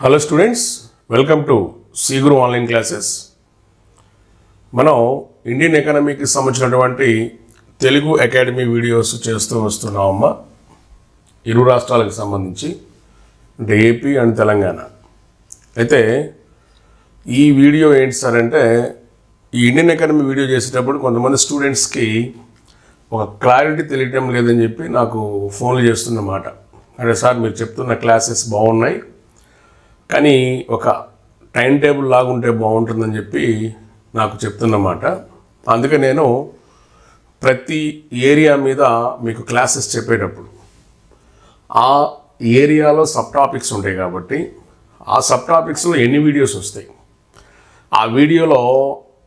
Hello students welcome to Seeguru online classes మనం Indian ఎకానమీకి సంబంధించినటువంటి తెలుగు అకాడమీ వీడియోస్ చేస్తూ వస్తున్నామమ్మా. ఇరు రాష్ట్రాలకు సంబంధించి అంటే ఏపీ అండ్ తెలంగాణ. అయితే ఈ వీడియో ఏంటి సార్ అంటే ఈ ఇండియన్ ఎకానమీ వీడియో చేసేటప్పుడు కొంతమంది స్టూడెంట్స్కి ఒక క్లారిటీ తెలియటం లేదని చెప్పి నాకు ఫోన్లు చేస్తున్నమాట. అంటే సార్ మీరు చెప్తున్న క్లాసెస్ బాగున్నాయి కానీ ఒక టైం టేబుల్ లాగుంటే బాగుంటుందని చెప్పి నాకు చెప్తున్నమాట అందుకే నేను ప్రతి ఏరియా మీద మీకు క్లాసెస్ చెప్పేటప్పుడు ఆ ఏరియాలో సబ్ టాపిక్స్ ఉంటాయి కాబట్టి ఆ సబ్ టాపిక్స్లో ఎన్ని వీడియోస్ వస్తాయి ఆ వీడియోలో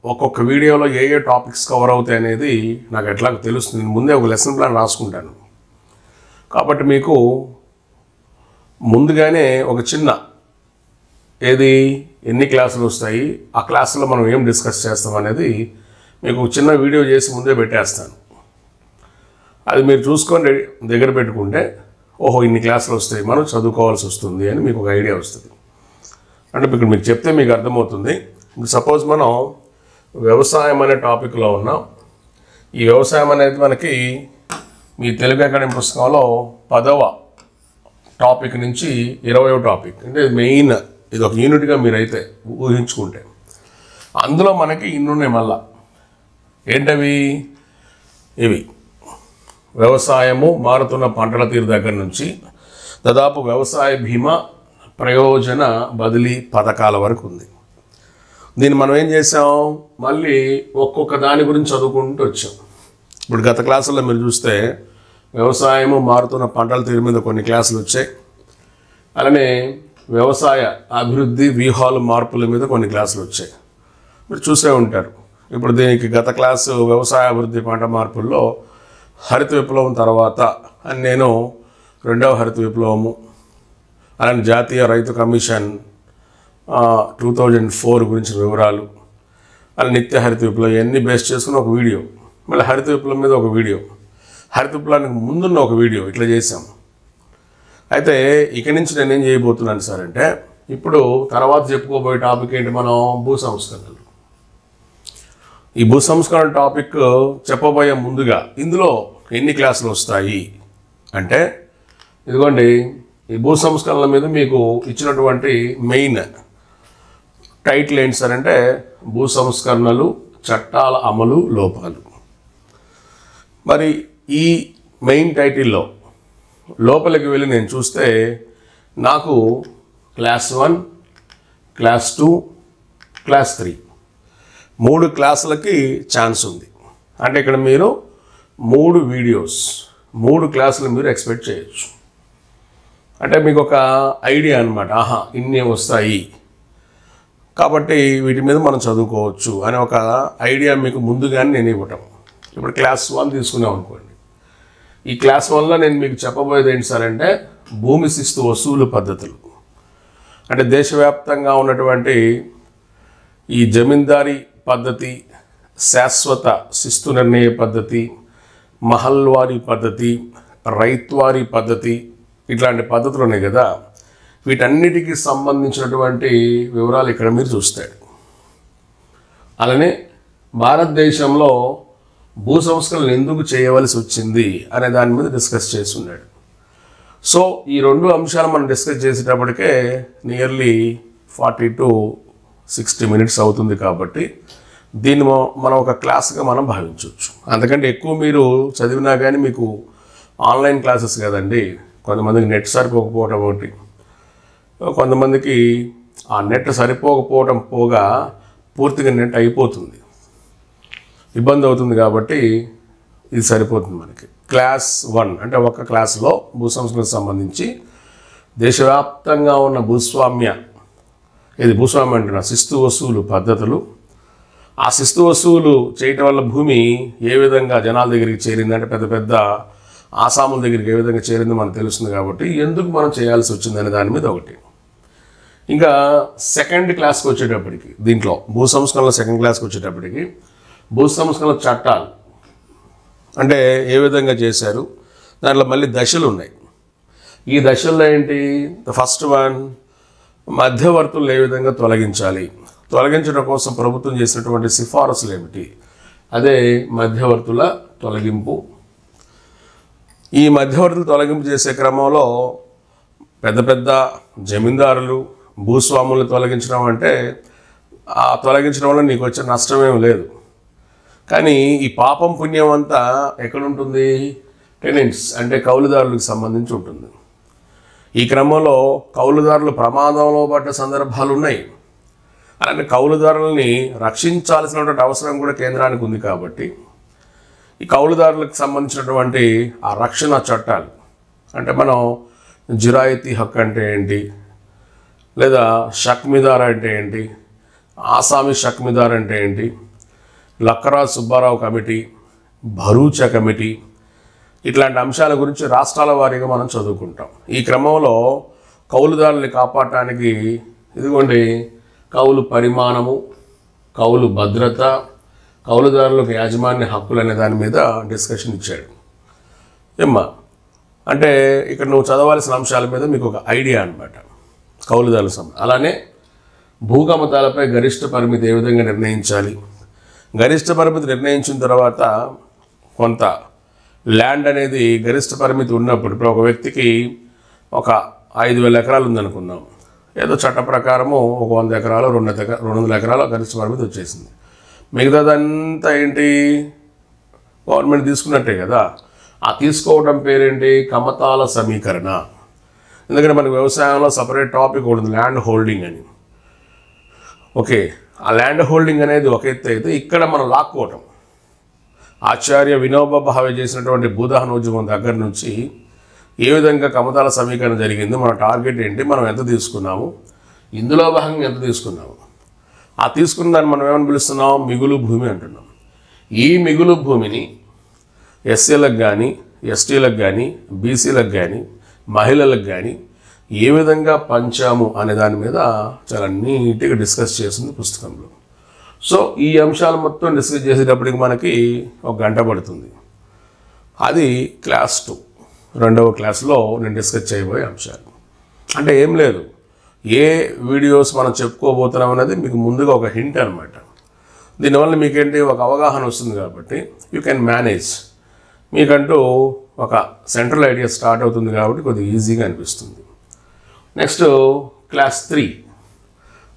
ఒక్కొక్క వీడియోలో ఏ ఏ టాపిక్స్ కవర్ అవుతాయి అనేది నాకు ఎట్లా తెలుస్తుంది. ముందే ఒక లెసన్ ప్లాన్ రాసుకుంటాను. కాబట్టి మీకు ముందుగానే ఒక చిన్న ఏది ఎన్ని క్లాసులు వస్తాయి ఆ క్లాసులో మనం ఏం డిస్కస్ చేస్తాం అనేది మీకు ఒక చిన్న వీడియో చేసి ముందే పెట్టేస్తాను. అది మీరు చూసుకొని దగ్గర పెట్టుకుంటే ఓహో ఇన్ని క్లాసులు వస్తాయి మనం చదువుకోవాల్సి వస్తుంది అని మీకు ఒక ఐడియా వస్తుంది. అంటే ఇప్పుడు మీకు చెప్తే మీకు అర్థమవుతుంది. సపోజ్ మనం వ్యవసాయం అనే టాపిక్లో ఉన్నాం. ఈ వ్యవసాయం అనేది మనకి మీ తెలుగు అకాడమీ పుస్తకంలో పదవ టాపిక్ నుంచి ఇరవయో టాపిక్. అంటే మెయిన్ ఇది ఒక యూనిట్గా మీరైతే ఊహించుకుంటే. అందులో మనకి ఇన్నున్నాయి మళ్ళా. ఏంటవి? ఇవి. వ్యవసాయము మారుతున్న పంటల తీరు దగ్గర నుంచి దాదాపు వ్యవసాయ బీమా ప్రయోజన బదిలీ పథకాల వరకు ఉంది. దీన్ని మనం ఏం చేసాం మళ్ళీ ఒక్కొక్క దాని గురించి చదువుకుంటూ వచ్చాం. ఇప్పుడు గత క్లాసుల్లో మీరు చూస్తే వ్యవసాయము మారుతున్న పంటల తీరు మీద కొన్ని క్లాసులు వచ్చాయి. అలానే వ్యవసాయ అభివృద్ధి వ్యూహాలు మార్పుల మీద కొన్ని క్లాసులు వచ్చాయి. మీరు చూసే ఉంటారు. ఇప్పుడు దీనికి గత క్లాసు వ్యవసాయ అభివృద్ధి పంట మార్పుల్లో హరిత విప్లవం తర్వాత అని నేను రెండవ హరిత విప్లవము అలానే జాతీయ రైతు కమిషన్ టూ థౌజండ్ ఫోర్ గురించిన వివరాలు అలా నిత్య హరిత విప్లవం ఇవన్నీ బేస్ చేసుకుని ఒక వీడియో. మళ్ళీ హరిత విప్లవం మీద ఒక వీడియో. హరిత విప్లవానికి ముందున్న ఒక వీడియో ఇట్లా చేసాం అయితే ఇక నుంచి నేను ఏం చేయబోతున్నాను సార్ అంటే ఇప్పుడు తర్వాత చెప్పుకోబోయే టాపిక్ ఏంటి మనం? భూ సంస్కరణలు. ఈ భూ సంస్కరణ టాపిక్ చెప్పబోయే ముందుగా ఇందులో ఎన్ని క్లాసులు వస్తాయి? అంటే ఇదిగోండి ఈ భూ సంస్కరణల మీద మీకు ఇచ్చినటువంటి మెయిన్ టైటిల్ ఏంటి సార్ అంటే భూ సంస్కరణలు చట్టాల అమలు లోపాలు. మరి ఈ మెయిన్ టైటిల్లో లోపలికి వెళ్ళి నేను చూస్తే నాకు class one class two class three మూడు క్లాసులకి ఛాన్స్ ఉంది. అంటే ఇక్కడ మీరు మూడు వీడియోస్ మూడు క్లాసులు మీరు ఎక్స్పెక్ట్ చేయొచ్చు. అంటే మీకు ఒక ఐడియా అనమాట ఆహా ఇన్ని వస్తాయి. కాబట్టి వీటి మీద మనం చదువుకోవచ్చు అనే ఒక ఐడియా మీకు ముందుగానే నేను ఇవ్వటం. ఇప్పుడు క్లాస్ వన్ తీసుకున్నాం అనుకోండి. ఈ క్లాస్ వన్లో నేను మీకు చెప్పబోయేది ఏంటి సార్ అంటే భూమి శిస్తు వసూలు పద్ధతులు. అంటే దేశవ్యాప్తంగా ఉన్నటువంటి ఈ జమీందారీ పద్ధతి శాశ్వత శిస్తు నిర్ణయ పద్ధతి మహల్వారీ పద్ధతి రైత్వారీ పద్ధతి ఇట్లాంటి పద్ధతులు ఉన్నాయి కదా. వీటన్నిటికీ సంబంధించినటువంటి వివరాలు ఇక్కడ మీరు చూస్తాడు అలానే భారతదేశంలో భూ సంస్కరణలు ఎందుకు చేయవలసి వచ్చింది అనే దాని మీద డిస్కస్ చేస్తున్నాడు సో ఈ రెండు అంశాలు మనం discuss చేసేటప్పటికే nearly forty to sixty minutes అవుతుంది కాబట్టి దీన్ని మనం ఒక క్లాస్గా మనం భావించవచ్చు. అందుకంటే ఎక్కువ మీరు చదివినా కానీ మీకు ఆన్లైన్ క్లాసెస్ కదండి కొంతమందికి నెట్ సరిపోకపోవటం ఒకటి కొంతమందికి ఆ నెట్ సరిపోకపోవటం పోగా పూర్తిగా నెట్ అయిపోతుంది. ఇబ్బంది అవుతుంది కాబట్టి ఇది సరిపోతుంది మనకి. క్లాస్ వన్ అంటే ఒక క్లాస్లో భూ సంస్కృతికి సంబంధించి దేశవ్యాప్తంగా ఉన్న భూస్వామ్య ఇది భూస్వామ్యం అంటున్న శిస్తు వసూలు పద్ధతులు. ఆ శిస్తు వసూలు చేయటం వల్ల భూమి ఏ విధంగా జనాల దగ్గరికి చేరింది అంటే పెద్ద పెద్ద ఆసాముల దగ్గరికి ఏ విధంగా చేరిందో మనకు తెలుస్తుంది కాబట్టి ఎందుకు మనం చేయాల్సి వచ్చిందనే దాని మీద ఒకటి. ఇంకా సెకండ్ క్లాస్కి వచ్చేటప్పటికి దీంట్లో భూ సంస్కరణలో సెకండ్ క్లాస్కి వచ్చేటప్పటికి భూ సంస్కరణ చట్టాలు. అంటే ఏ విధంగా చేశారు? దాంట్లో మళ్ళీ దశలు ఉన్నాయి. ఈ దశల్లో ఏంటి? ద ఫస్ట్ వన్ మధ్యవర్తులను ఏ విధంగా తొలగించాలి? తొలగించడం కోసం ప్రభుత్వం చేసినటువంటి సిఫారసులు ఏమిటి? అదే మధ్యవర్తుల తొలగింపు. ఈ మధ్యవర్తులు తొలగింపు చేసే క్రమంలో పెద్ద పెద్ద జమీందారులు భూస్వాములు తొలగించడం అంటే ఆ తొలగించడం వల్ల నీకు వచ్చే నష్టమేం లేదు. కానీ ఈ పాపం పుణ్యం అంతా ఎక్కడుంటుంది? టెనెంట్స్ అంటే కౌలుదారులకు సంబంధించి ఉంటుంది. ఈ క్రమంలో కౌలుదారులు ప్రమాదంలో పడ్డ సందర్భాలు ఉన్నాయి. అలానే కౌలుదారులని రక్షించాల్సినటువంటి అవసరం కూడా కేంద్రానికి ఉంది కాబట్టి ఈ కౌలుదారులకు సంబంధించినటువంటి ఆ రక్షణ చట్టాలు అంటే మనం జిరాయితీ హక్కు అంటే ఏంటి? లేదా షక్మిదార్ అంటే ఏంటి? ఆసామి షక్మిదార్ అంటే ఏంటి? లక్కరా సుబ్బారావు కమిటీ భరూచ కమిటీ ఇట్లాంటి అంశాల గురించి రాష్ట్రాల వారీగా మనం చదువుకుంటాం. ఈ క్రమంలో కౌలుదారుల్ని కాపాడటానికి ఇదిగోండి కౌలు పరిమాణము కౌలు భద్రత కౌలుదారులకు యాజమాన్య హక్కులు అనే దాని మీద డిస్కషన్ ఇచ్చాడు. ఏమ్మా అంటే ఇక్కడ నువ్వు చదవాల్సిన అంశాల మీద మీకు ఒక ఐడియా అనమాట కౌలుదారుల సం అలానే భూగమతాలపై గరిష్ట పరిమితి ఏ విధంగా నిర్ణయించాలి? గరిష్ట పరిమితి నిర్ణయించిన తర్వాత కొంత ల్యాండ్ అనేది గరిష్ట పరిమితి ఉన్నప్పుడు ఇప్పుడు ఒక వ్యక్తికి ఒక ఐదు వేల ఎకరాలు ఉందనుకున్నాం ఏదో చట్ట ప్రకారము ఒక వంద ఎకరాలు రెండు ఎకరా రెండు వందల ఎకరాలు గరిష్ట పరిమితి వచ్చేసింది. మిగతాదంతా ఏంటి? గవర్నమెంట్ తీసుకున్నట్టే కదా. ఆ తీసుకోవడం పేరేంటి? కమతాల సమీకరణ. ఎందుకంటే మన వ్యవసాయంలో సపరేట్ టాపిక్ ఉంటుంది ల్యాండ్ హోల్డింగ్ అని. ఓకే. ఆ ల్యాండ్ హోల్డింగ్ అనేది ఒక ఎత్తు అయితే ఇక్కడ మనం లాక్కోవటం ఆచార్య వినోబా భావే చేసినటువంటి భూదహన ఉద్యమం దగ్గర నుంచి ఏ విధంగా కమతాల సమీకరణ జరిగింది మన టార్గెట్ ఏంటి మనం ఎంత తీసుకున్నాము ఇందులో భాగంగా ఎంత తీసుకున్నాము. ఆ తీసుకున్న దాన్ని మనం ఏమని పిలుస్తున్నాం? మిగులు భూమి అంటున్నాం. ఈ మిగులు భూమిని ఎస్సీలకు కానీ ఎస్టీలకు కానీ బీసీలకు కానీ మహిళలకు కానీ ఏ విధంగా పంచాము అనే దాని మీద చాలా నీట్గా డిస్కస్ చేసింది పుస్తకంలో. సో ఈ అంశాలు మొత్తం డిస్కస్ చేసేటప్పటికి మనకి ఒక గంట పడుతుంది. అది క్లాస్ టూ. రెండవ క్లాస్లో నేను డిస్కస్ చేయబోయే అంశాలు. అంటే ఏం లేదు. ఏ వీడియోస్ మనం చెప్పుకోబోతున్నాం అనేది మీకు ముందుగా ఒక హింట్ అనమాట దీనివల్ల మీకేంటి? ఒక అవగాహన వస్తుంది కాబట్టి యూ కెన్ మేనేజ్ మీకంటూ ఒక సెంట్రల్ ఐడియా స్టార్ట్ అవుతుంది కాబట్టి కొద్దిగా ఈజీగా అనిపిస్తుంది. Next class three.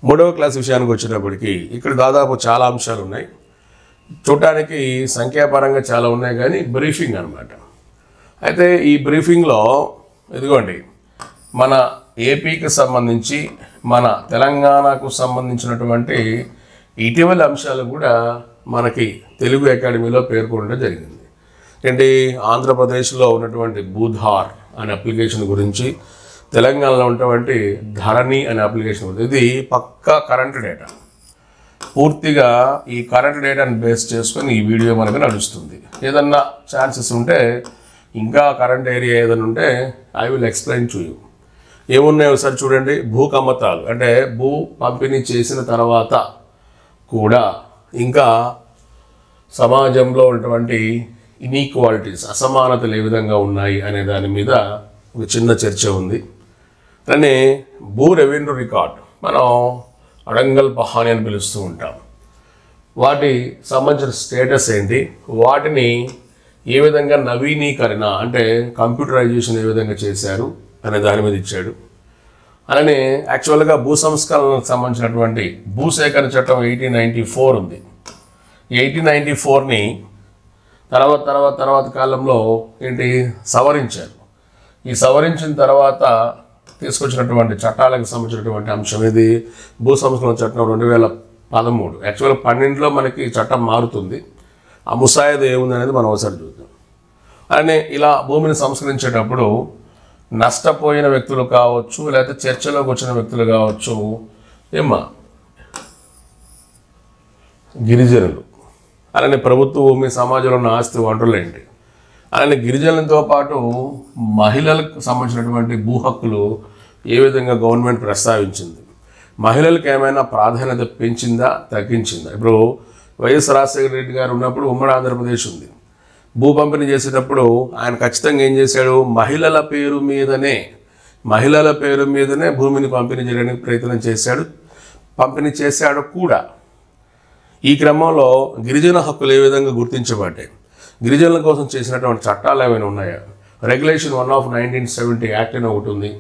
మూడవ క్లాస్ విషయానికి వచ్చినప్పటికీ ఇక్కడ దాదాపు చాలా అంశాలు ఉన్నాయి. చూడటానికి సంఖ్యాపరంగా చాలా ఉన్నాయి కానీ బ్రీఫింగ్ అనమాట అయితే ఈ బ్రీఫింగ్లో ఇదిగోండి మన ఏపీకి సంబంధించి మన తెలంగాణకు సంబంధించినటువంటి ఇటీవల అంశాలు కూడా మనకి తెలుగు అకాడమీలో పేర్కొనడం జరిగింది. ఏంటి? ఆంధ్రప్రదేశ్లో ఉన్నటువంటి బూధార్ అనే అప్లికేషన్ గురించి తెలంగాణలో ఉన్నటువంటి ధరణి అనే అప్లికేషన్ ఉంది. ఇది పక్కా కరెంట్ డేటా. పూర్తిగా ఈ కరెంట్ డేటాను బేస్ చేసుకొని ఈ వీడియో మనకు నడుస్తుంది. ఏదన్నా ఛాన్సెస్ ఉంటే ఇంకా కరెంట్ ఏరియా ఏదైనా ఉంటే I will explain to you. ఏమున్నాయో ఒకసారి చూడండి. భూకమ్మతాలు అంటే భూ పంపిణీ చేసిన తర్వాత కూడా ఇంకా సమాజంలో ఉన్నటువంటి ఇనీక్వాలిటీస్ అసమానతలు ఏ విధంగా ఉన్నాయి అనే దాని మీద ఒక చిన్న చర్చ ఉంది. దాన్ని భూ రెవెన్యూ రికార్డ్ మనం అడంగల్ పహాని అని పిలుస్తూ ఉంటాం. వాటి సంబంధించిన స్టేటస్ ఏంటి? వాటిని ఏ విధంగా నవీనీకరణ అంటే కంప్యూటరైజేషన్ ఏ విధంగా చేశారు అనే దాని మీద ఇచ్చాడు. అలానే యాక్చువల్గా భూ సంస్కరణలకు సంబంధించినటువంటి భూసేకరణ చట్టం ఎయిటీన్ నైంటీ ఫోర్ ఉంది. ఎయిటీన్ నైంటీ ఫోర్ని తర్వాత తర్వాత తర్వాత కాలంలో ఏంటి? సవరించారు. ఈ సవరించిన తర్వాత తీసుకొచ్చినటువంటి చట్టాలకు సంబంధించినటువంటి అంశం ఇది. భూ సంస్కరణ చట్టం రెండు వేల పదమూడు. యాక్చువల్ పన్నెండులో మనకి చట్టం మారుతుంది. ఆ ముసాయిదా ఏముంది అనేది మనం ఒకసారి చూద్దాం. అలానే ఇలా భూమిని సంస్కరించేటప్పుడు నష్టపోయిన వ్యక్తులు కావచ్చు లేకపోతే చర్చలోకి వచ్చిన వ్యక్తులు కావచ్చు ఏమ్మా? గిరిజనులు. అలానే ప్రభుత్వ భూమి సమాజంలో ఉన్న ఆస్తి వనరులు ఏంటి? అలానే గిరిజనులతో పాటు మహిళలకు సంబంధించినటువంటి భూ హక్కులు ఏ విధంగా గవర్నమెంట్ ప్రస్తావించింది? మహిళలకు ఏమైనా ప్రాధాన్యత పెంచిందా తగ్గించిందా? ఇప్పుడు వైఎస్ రాజశేఖర రెడ్డి గారు ఉన్నప్పుడు ఉమ్మడి ఆంధ్రప్రదేశ్ ఉంది. భూ పంపిణీ చేసేటప్పుడు ఆయన ఖచ్చితంగా ఏం చేశాడు? మహిళల పేరు మీదనే మహిళల పేరు మీదనే భూమిని పంపిణీ చేయడానికి ప్రయత్నం చేశాడు. పంపిణీ చేశాడు కూడా. ఈ క్రమంలో గిరిజన హక్కులు ఏ విధంగా గుర్తించబడ్డాయి? గిరిజనుల కోసం చేసినటువంటి చట్టాలు ఏమైనా ఉన్నాయా? Regulation one of nineteen seventy act అని ఒకటి ఉంది.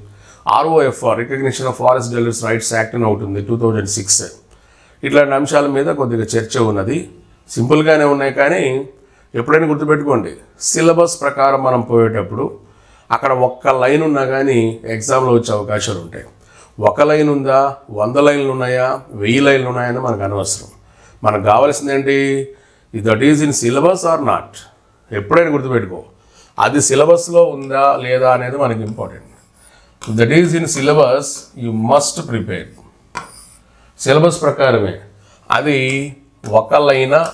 ROFR recognition of forest dwellers rights act అని ఒకటి ఉంది టూ థౌజండ్ సిక్స్ ఇట్లాంటి అంశాల మీద కొద్దిగా చర్చ ఉన్నది. సింపుల్గానే ఉన్నాయి కానీ ఎప్పుడైనా గుర్తుపెట్టుకోండి సిలబస్ ప్రకారం మనం పోయేటప్పుడు అక్కడ ఒక్క లైన్ ఉన్నా కానీ ఎగ్జామ్లో వచ్చే అవకాశాలు ఉంటాయి. ఒక లైన్ ఉందా వంద లైన్లు ఉన్నాయా వెయ్యి లైన్లు ఉన్నాయని మనకు అనవసరం. మనకు కావాల్సింది ఏంటి that is in syllabus or not. ఎప్పుడైనా గుర్తుపెట్టుకో అది సిలబస్లో ఉందా లేదా అనేది మనకి important. That is in syllabus you must prepare syllabus ప్రకారమే. అది ఒక లైనా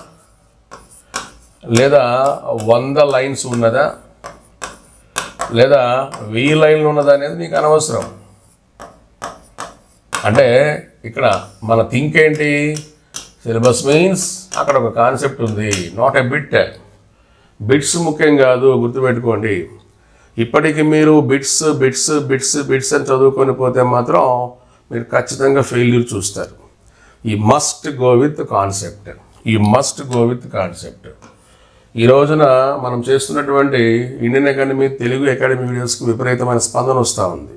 లేదా వంద లైన్స్ ఉన్నదా? లేదా వెయ్యి లైన్లు ఉన్నదా అనేది నీకు అనవసరం. అంటే ఇక్కడ మన థింక్ ఏంటి? సిలబస్ మీన్స్ అక్కడ ఒక కాన్సెప్ట్ ఉంది. నాట్ ఎ బిట్ బిట్స్ ముఖ్యం కాదు గుర్తుపెట్టుకోండి. ఇప్పటికి మీరు బిట్స్ బిట్స్ బిట్స్ బిట్స్ అని చదువుకొని పోతే మాత్రం మీరు ఖచ్చితంగా ఫెయిల్యూర్ చూస్తారు. ఈ మస్ట్ గో విత్ కాన్సెప్ట్ ఈ మస్ట్ గో విత్ కాన్సెప్ట్ ఈ రోజున మనం చేస్తున్నటువంటి ఇండియన్ అకాడమీ తెలుగు అకాడమీ వీడియోస్కి విపరీతమైన స్పందన వస్తూ ఉంది.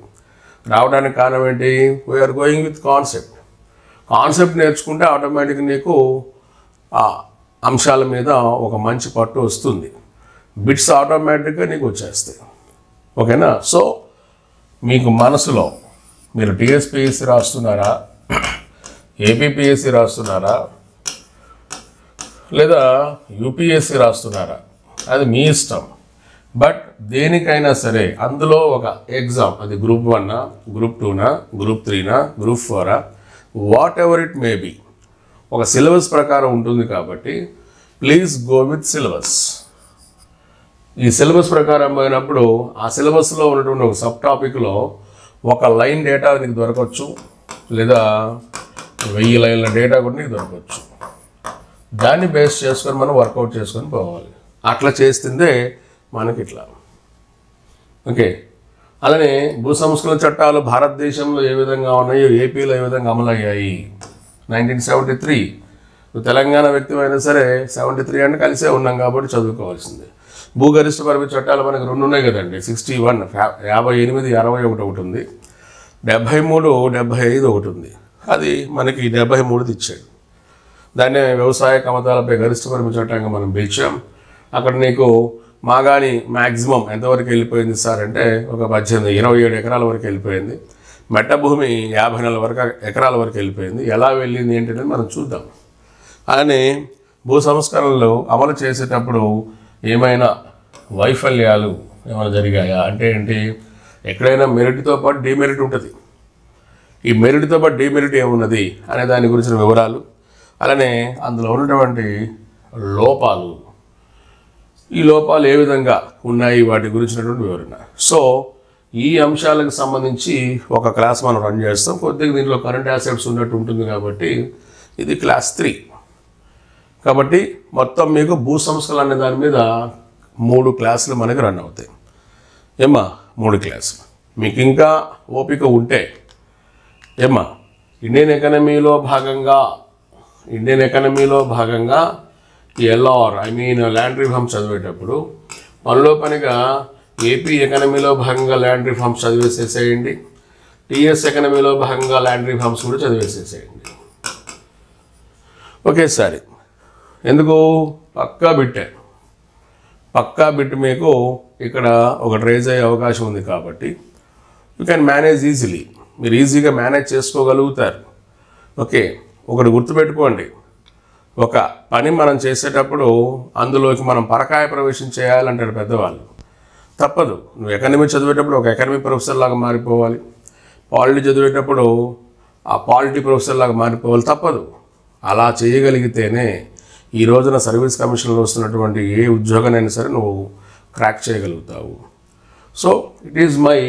రావడానికి కారణం ఏంటి? We're going with concept concept నేర్చుకుంటే ఆటోమేటిక్ నీకు ఆ అంశాల మీద ఒక మంచి పట్టు వస్తుంది. బిట్స్ ఆటోమేటిక్గా నీకు వచ్చేస్తాయి. ఓకేనా? సో మీకు మనసులో మీరు టీఎస్పిఎస్సి రాస్తున్నారా? ఏపీపీఎస్సి రాస్తున్నారా? లేదా యూపీఎస్సి రాస్తున్నారా? అది మీ ఇష్టం. బట్ దేనికైనా సరే అందులో ఒక ఎగ్జామ్ అది గ్రూప్ వన్నా గ్రూప్ టూనా గ్రూప్ త్రీనా గ్రూప్ ఫోరా whatever it may be ఒక సిలబస్ ప్రకారం ఉంటుంది కాబట్టి ప్లీజ్ గో విత్ సిలబస్ ఈ సిలబస్ ప్రకారం పోయినప్పుడు ఆ సిలబస్లో ఉన్నటువంటి ఒక సబ్ టాపిక్లో ఒక లైన్ డేటా నీకు దొరకవచ్చు లేదా వెయ్యి లైన్ల డేటా కూడా నీకు దొరకవచ్చు. దాన్ని బేస్ చేసుకొని మనం వర్కౌట్ చేసుకొని పోవాలి. అట్లా చేస్తుందే మనకి ఇట్లా. ఓకే. అలానే భూ సంస్కరణ చట్టాలు భారతదేశంలో ఏ విధంగా ఉన్నాయో ఏపీలో ఏ విధంగా అమలయ్యాయి? నైన్టీన్ సెవెంటీ త్రీ తెలంగాణ వ్యక్తిమైనా సరే సెవెంటీ త్రీ అంటే కలిసే ఉన్నాం కాబట్టి చదువుకోవాల్సిందే. భూగరిష్ట పరిమితి చట్టాలు మనకి రెండు ఉన్నాయి కదండి. సిక్స్టీ వన్ యాభై ఎనిమిది అరవై ఒకటి ఒకటి ఉంది. డెబ్భై మూడు డెబ్భై ఐదు ఒకటి ఉంది. అది మనకి డెబ్భై మూడుది ఇచ్చాడు దాన్నే వ్యవసాయ కమతాలపై గరిష్ట పరిమితి చట్టంగా మనం పిలిచాం. అక్కడ నీకు మాగాని మ్యాక్సిమం ఎంతవరకు వెళ్ళిపోయింది సార్ అంటే ఒక పద్దెనిమిది ఇరవై ఏడు ఎకరాల వరకు వెళ్ళిపోయింది. మెట్ట భూమి యాభై నాలుగు వరకు ఎకరాల వరకు వెళ్ళిపోయింది. ఎలా వెళ్ళింది ఏంటనేది మనం చూద్దాం. అలానే భూ సంస్కరణలు అమలు చేసేటప్పుడు ఏమైనా వైఫల్యాలు ఏమైనా జరిగాయా? అంటే ఏంటి? ఎక్కడైనా మెరిట్తో పాటు డిమెరిట్ ఉంటుంది. ఈ మెరిట్తో పాటు డిమెరిట్ ఏమున్నది అనే దాని గురించిన వివరాలు అలానే అందులో ఉన్నటువంటి లోపాలు. ఈ లోపాలు ఏ విధంగా ఉన్నాయి? వాటి గురించినటువంటి వివరణ. సో ఈ అంశాలకు సంబంధించి ఒక క్లాస్ మనం రన్ చేస్తాం. కొద్దిగా దీనిలో కరెంట్ యాసెట్స్ ఉన్నట్టు ఉంటుంది కాబట్టి ఇది క్లాస్ త్రీ కాబట్టి మొత్తం మీకు భూ సంస్కరణ అనే దాని మీద మూడు క్లాసులు మనకి రన్ అవుతాయి. ఏమ్మా? మూడు క్లాసులు. మీకు ఇంకా ఓపిక ఉంటే ఏమ్మా? ఇండియన్ ఎకానమీలో భాగంగా ఇండియన్ ఎకానమీలో భాగంగా LR I mean land reform చదివేటప్పుడు పనిలో పనిగా ఏపీ ఎకానమీలో భాగంగా ల్యాండ్ రిఫార్మ్స్ చదివేసేసేయండి. టీఎస్ ఎకానమీలో భాగంగా ల్యాండ్ రిఫార్మ్స్ కూడా చదివేసేసేయండి. ఒకేసారి. ఎందుకు? పక్కా బిట్టే పక్కా బిట్ మీకు ఇక్కడ ఒకటి రేజ్ అయ్యే అవకాశం ఉంది కాబట్టి. యూ క్యాన్ మేనేజ్ ఈజీలీ మీరు ఈజీగా మేనేజ్ చేసుకోగలుగుతారు. ఓకే ఒకటి గుర్తుపెట్టుకోండి. ఒక పని మనం చేసేటప్పుడు అందులోకి మనం పరకాయ ప్రవేశం చేయాలంటారు పెద్దవాళ్ళు. తప్పదు. నువ్వు ఎకనమీ చదివేటప్పుడు ఒక ఎకనమీ ప్రొఫెసర్ లాగా మారిపోవాలి. పాలిటీ చదివేటప్పుడు ఆ పాలిటీ ప్రొఫెసర్ లాగా మారిపోవాలి. తప్పదు. అలా చేయగలిగితేనే ఈ రోజున సర్వీస్ కమిషన్లో వస్తున్నటువంటి ఏ ఉద్యోగానైనా సరే నువ్వు crack చేయగలుగుతావు. So it is my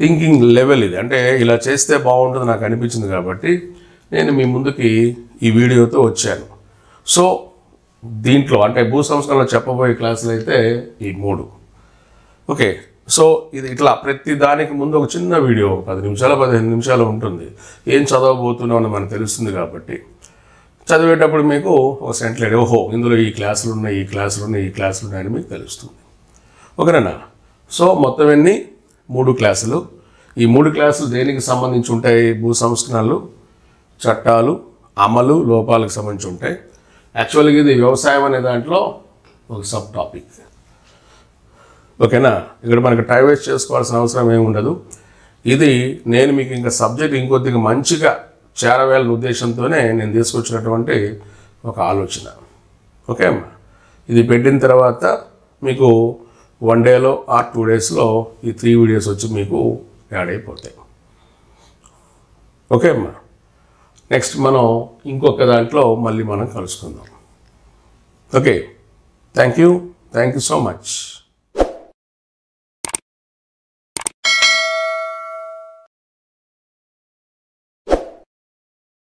thinking level ఇది. అంటే ఇలా చేస్తే బాగుంటుంది నాకు అనిపించింది కాబట్టి నేను మీ ముందుకి ఈ వీడియోతో వచ్చాను. సో దీంట్లో అంటే భూ సంస్కరణలో చెప్పబోయే క్లాసులు అయితే ఈ మూడు. ఓకే. సో ఇది ఇట్లా ప్రతి దానికి ముందు ఒక చిన్న వీడియో పది నిమిషాలు పదిహేను నిమిషాలు ఉంటుంది. ఏం చదవబోతున్నామని మనకు తెలుస్తుంది కాబట్టి. చదివేటప్పుడు మీకు ఒక సెంట్లేడు ఓహో ఇందులో ఈ క్లాసులు ఉన్నాయి ఈ క్లాసులు ఉన్నాయి ఈ క్లాసులు ఉన్నాయని మీకు తెలుస్తుంది. ఓకేనా సో మొత్తం ఎన్ని? మూడు క్లాసులు. ఈ మూడు క్లాసులు దేనికి సంబంధించి ఉంటాయి? భూ సంస్కరణలు చట్టాలు అమలు లోపాలకు సంబంధించి ఉంటాయి. యాక్చువల్గా ఇది వ్యవసాయం అనే దాంట్లో ఒక సబ్ టాపిక్. ఓకేనా? ఇక్కడ మనకు టైం వేస్ట్ చేసుకోవాల్సిన అవసరం ఏమి ఉండదు ఇది నేను మీకు ఇంకా సబ్జెక్ట్ ఇంకొద్దిగా మంచిగా చేరవేయాలని ఉద్దేశంతోనే నేను తీసుకొచ్చినటువంటి ఒక ఆలోచన. ఓకే అమ్మా? ఇది పెట్టిన తర్వాత మీకు వన్ డేలో ఆర్ టూ డేస్లో ఈ త్రీ వీడియోస్ వచ్చి మీకు యాడ్ అయిపోతాయి. ఓకే అమ్మా? నెక్స్ట్ మనం ఇంకొక దాంట్లో మళ్ళీ మనం కలుసుకుందాం. Okay? Thank you thank you so much